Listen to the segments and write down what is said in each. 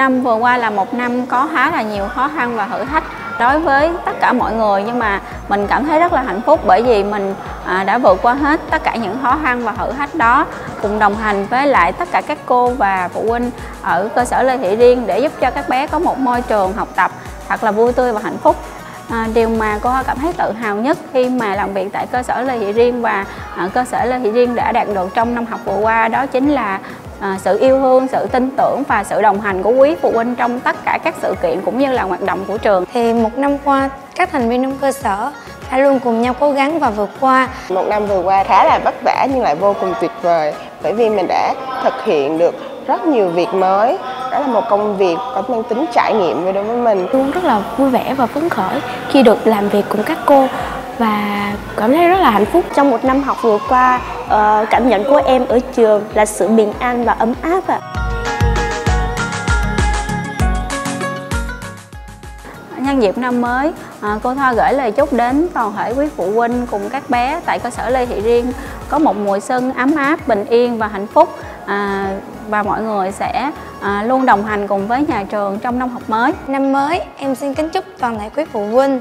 Năm vừa qua là một năm có khá là nhiều khó khăn và thử thách đối với tất cả mọi người. Nhưng mà mình cảm thấy rất là hạnh phúc bởi vì mình à, đã vượt qua hết tất cả những khó khăn và thử thách đó cùng đồng hành với lại tất cả các cô và phụ huynh ở cơ sở Lê Thị Riêng để giúp cho các bé có một môi trường học tập thật là vui tươi và hạnh phúc. À, điều mà cô cảm thấy tự hào nhất khi mà làm việc tại cơ sở Lê Thị Riêng và à, cơ sở Lê Thị Riêng đã đạt được trong năm học vừa qua đó chính là à, sự yêu thương, sự tin tưởng và sự đồng hành của quý phụ huynh trong tất cả các sự kiện cũng như là hoạt động của trường. Thì một năm qua, các thành viên trong cơ sở đã luôn cùng nhau cố gắng và vượt qua. Một năm vừa qua khá là vất vả nhưng lại vô cùng tuyệt vời bởi vì mình đã thực hiện được rất nhiều việc mới đó là một công việc có mang tính trải nghiệm với đối với mình luôn rất là vui vẻ và phấn khởi khi được làm việc cùng các cô và cảm thấy rất là hạnh phúc trong một năm học vừa qua uh, cảm nhận của em ở trường là sự bình an và ấm áp ạ. Nhân dịp năm mới à, cô Thoa gửi lời chúc đến toàn thể quý phụ huynh cùng các bé tại cơ sở Lê Thị Riêng. Có một mùa xuân ấm áp, bình yên và hạnh phúc. À, và mọi người sẽ à, luôn đồng hành cùng với nhà trường trong năm học mới. Năm mới em xin kính chúc toàn thể quý phụ huynh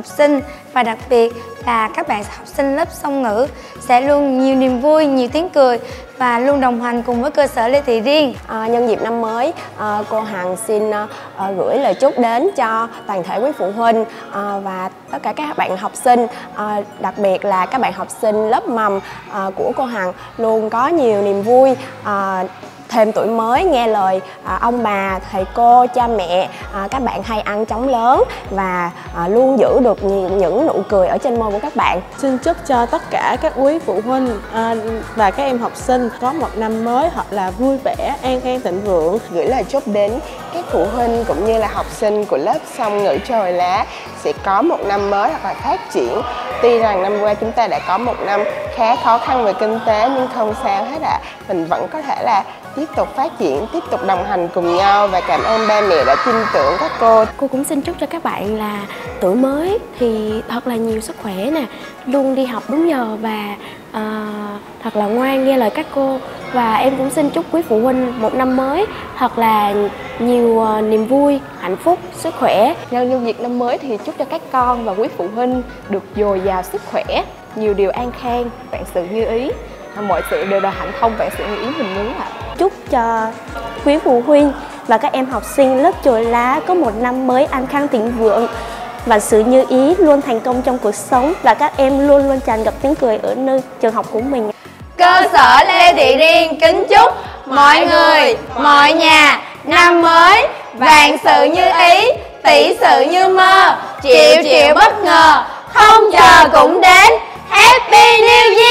học sinh và đặc biệt là các bạn học sinh lớp song ngữ sẽ luôn nhiều niềm vui, nhiều tiếng cười và luôn đồng hành cùng với cơ sở Lê Thị Riêng. À, nhân dịp năm mới, à, cô Hằng xin à, à gửi lời chúc đến cho toàn thể quý phụ huynh à, và tất cả các bạn học sinh, à, đặc biệt là các bạn học sinh lớp mầm à, của cô Hằng luôn có nhiều niềm vui, à, thêm tuổi mới nghe lời à, ông bà thầy cô cha mẹ à, các bạn hay ăn chóng lớn và à, luôn giữ được những, những nụ cười ở trên môi của các bạn. Xin chúc cho tất cả các quý phụ huynh à, và các em học sinh có một năm mới thật là vui vẻ an khang thịnh vượng. Gửi lời chúc đến các phụ huynh cũng như là học sinh của lớp song ngữ trời lá sẽ có một năm mới hoặc là phát triển. Tuy rằng năm qua chúng ta đã có một năm khá khó khăn về kinh tế nhưng không sao hết ạ. À. mình vẫn có thể là tiếp tục phát triển, tiếp tục đồng hành cùng nhau và cảm ơn ba mẹ đã tin tưởng các cô. Cô cũng xin chúc cho các bạn là tuổi mới thì thật là nhiều sức khỏe nè, luôn đi học đúng giờ và uh, thật là ngoan nghe lời các cô và em cũng xin chúc quý phụ huynh một năm mới thật là nhiều uh, niềm vui, hạnh phúc, sức khỏe. Nhân nhân dịp năm mới thì chúc cho các con và quý phụ huynh được dồi dào sức khỏe, nhiều điều an khang, vạn sự như ý mọi sự đều là hạnh thông vạn sự như ý mình muốn ạ chúc cho quý phụ huynh và các em học sinh lớp chồi lá có một năm mới an khang thịnh vượng và sự như ý luôn thành công trong cuộc sống và các em luôn luôn tràn ngập tiếng cười ở nơi trường học của mình. Cơ sở Lê Thị Riêng kính chúc mọi người, mọi nhà năm mới vạn sự như ý, tỷ sự như mơ, triệu triệu bất ngờ, không chờ cũng đến. Happy New Year!